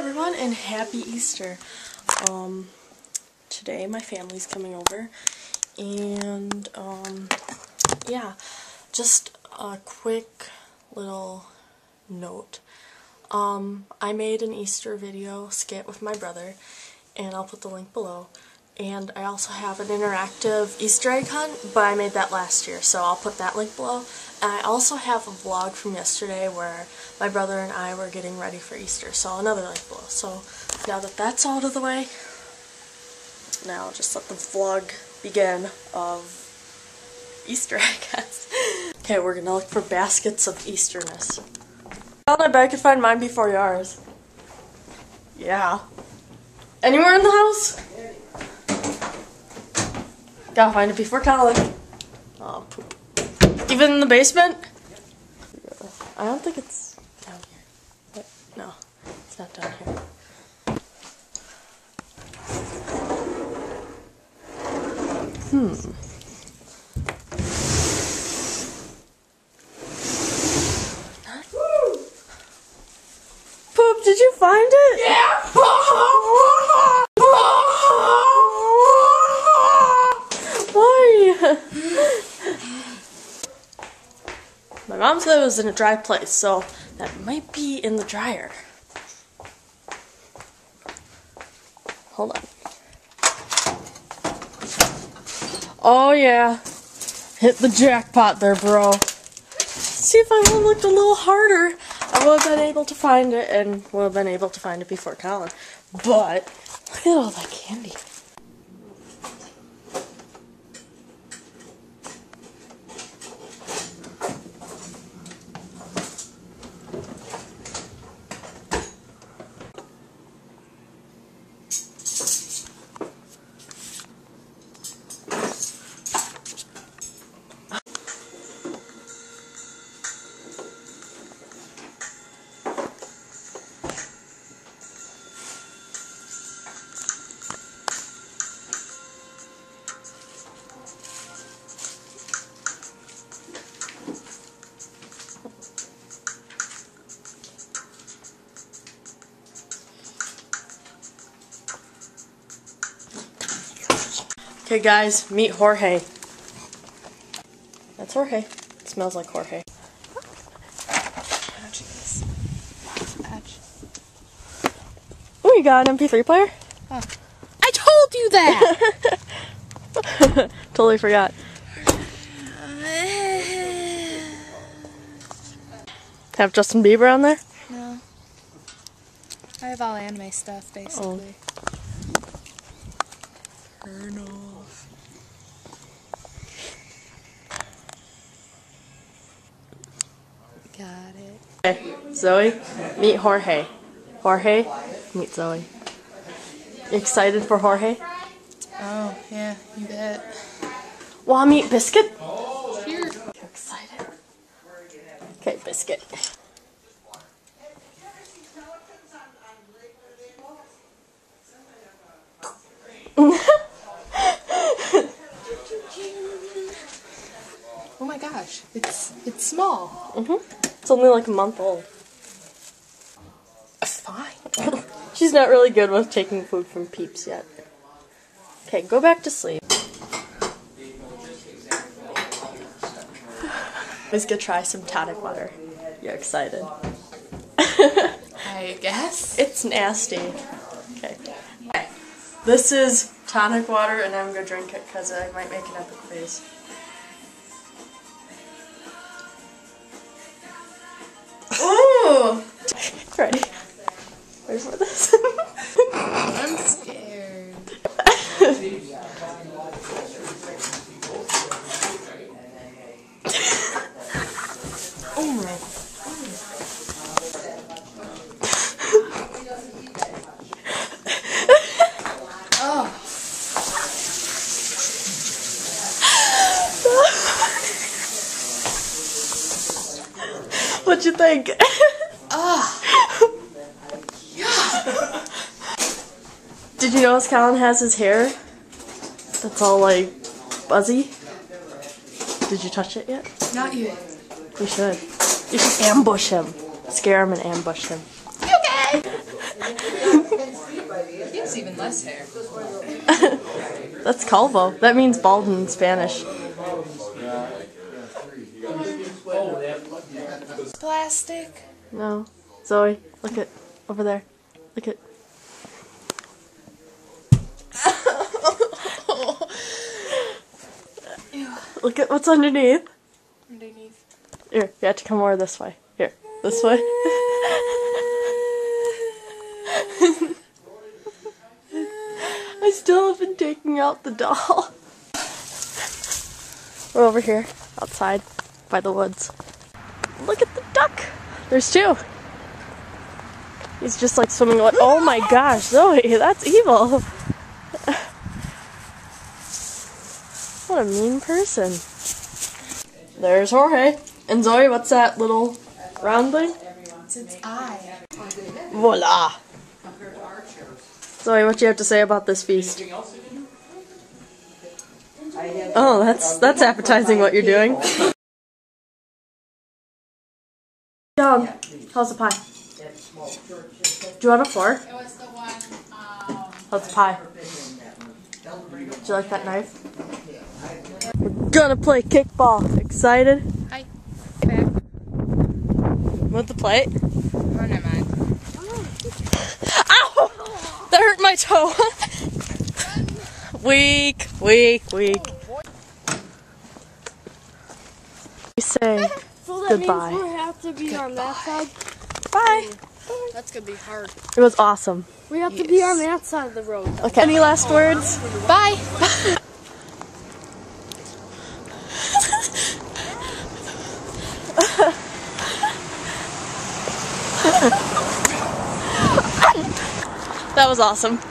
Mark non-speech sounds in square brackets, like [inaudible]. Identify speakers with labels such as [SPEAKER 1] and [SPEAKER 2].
[SPEAKER 1] everyone and happy Easter. Um, today my family's coming over and um, yeah, just a quick little note. Um, I made an Easter video skit with my brother and I'll put the link below. And I also have an interactive Easter egg hunt, but I made that last year, so I'll put that link below. And I also have a vlog from yesterday where my brother and I were getting ready for Easter, so another link below. So now that that's out of the way, now I'll just let the vlog begin of Easter, [laughs] I guess. okay, we're gonna look for baskets of Easterness. I bet I could find mine before yours. Yeah. Anywhere in the house? Gotta find it before Colin. Oh, poop. Even in the basement? I don't think it's down here. But no, it's not down here. Hmm. Poop, did you find it? Yeah! My mom said it was in a dry place, so that might be in the dryer. Hold on. Oh yeah. Hit the jackpot there, bro. See if I would have looked a little harder. I would have been able to find it and would have been able to find it before Colin. But look at all that candy. Okay, guys, meet Jorge. That's Jorge. It smells like Jorge. Oh, you got an MP3 player?
[SPEAKER 2] I told you that! [laughs]
[SPEAKER 1] totally forgot. Have Justin Bieber on there?
[SPEAKER 2] no. I have all anime stuff, basically. Oh. Got it.
[SPEAKER 1] Okay, Zoe, meet Jorge. Jorge, meet Zoe. Excited for Jorge?
[SPEAKER 2] Oh, yeah, you bet.
[SPEAKER 1] Want meet Biscuit? You excited? Okay, Biscuit. [laughs]
[SPEAKER 2] it's it's small.
[SPEAKER 1] hmm It's only like a month old.
[SPEAKER 2] It's fine. [laughs]
[SPEAKER 1] She's not really good with taking food from peeps yet. Okay, go back to sleep. [sighs] Let's go try some tonic water. You're excited. [laughs]
[SPEAKER 2] I guess.
[SPEAKER 1] It's nasty. Okay. okay. This is tonic water, and I'm gonna drink it because I might make an epic face. Oh my. [laughs] What'd you think? [laughs] Did you notice Colin has his hair? That's all like buzzy. Did you touch it yet?
[SPEAKER 2] not you.
[SPEAKER 1] You should. You should ambush him. Scare him and ambush him.
[SPEAKER 2] You okay? has even less hair. [laughs]
[SPEAKER 1] That's calvo. That means bald in Spanish.
[SPEAKER 2] Plastic.
[SPEAKER 1] No. Zoe, look at over there. Look at. [laughs] look at what's underneath.
[SPEAKER 2] Underneath.
[SPEAKER 1] Here, you have to come more this way. Here, this way. [laughs] I still haven't taken out the doll. We're over here, outside, by the woods. Look at the duck! There's two! He's just like swimming away. Oh my gosh, Zoe, that's evil! [laughs] What a mean person. There's Jorge. And Zoe, what's that little round thing?
[SPEAKER 2] It's its eye.
[SPEAKER 1] Voila! Zoe, what do you have to say about this feast? Oh, that's that's appetizing what you're doing. Dog, how's the pie? Do you want a fork?
[SPEAKER 2] It was the one, um,
[SPEAKER 1] How's the pie? Do you like that knife? We're gonna play kickball. Excited? Move the plate.
[SPEAKER 2] Oh, never mind. [laughs]
[SPEAKER 1] Ow! That hurt my toe. weak, weak, weak. We say [laughs]
[SPEAKER 3] So that
[SPEAKER 1] Goodbye.
[SPEAKER 3] means we have to be on that side.
[SPEAKER 1] bye.
[SPEAKER 2] That's gonna be hard.
[SPEAKER 1] It was awesome.
[SPEAKER 3] We have to be on that side of the road.
[SPEAKER 1] Okay. Any last words?
[SPEAKER 2] Bye. [laughs]
[SPEAKER 1] That was awesome.